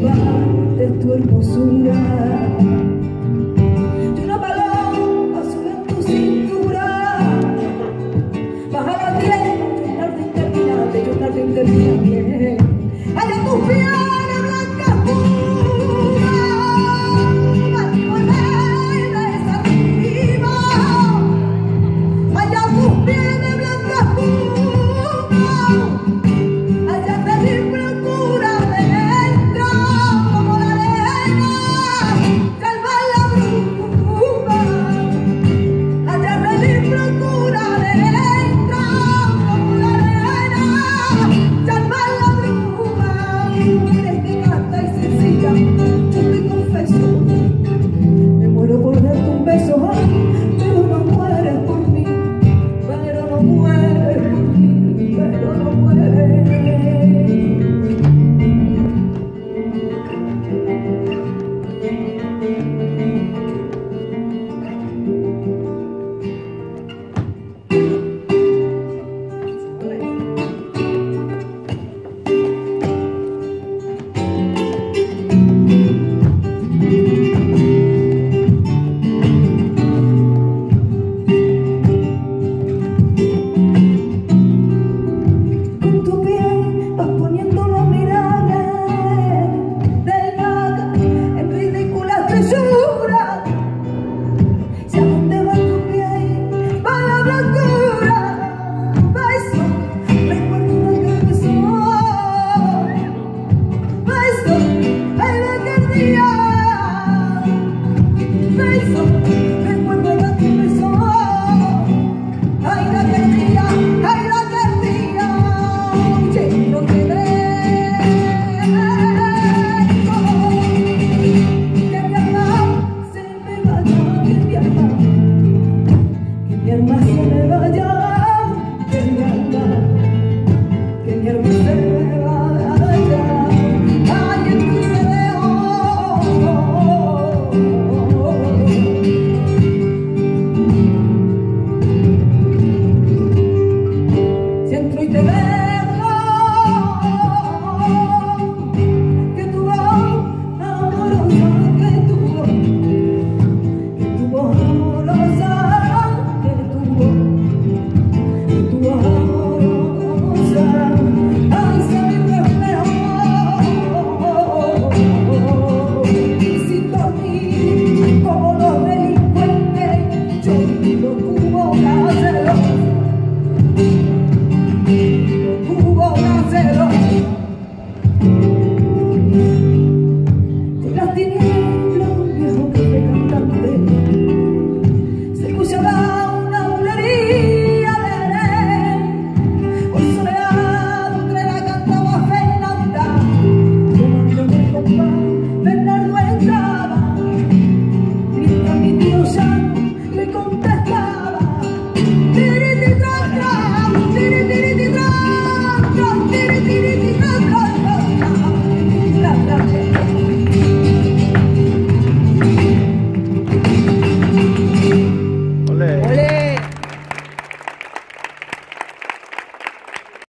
de tu hermosura. Y una paloma sube en tu cintura, baja la interminable, un jardín interminable, allá tus pies.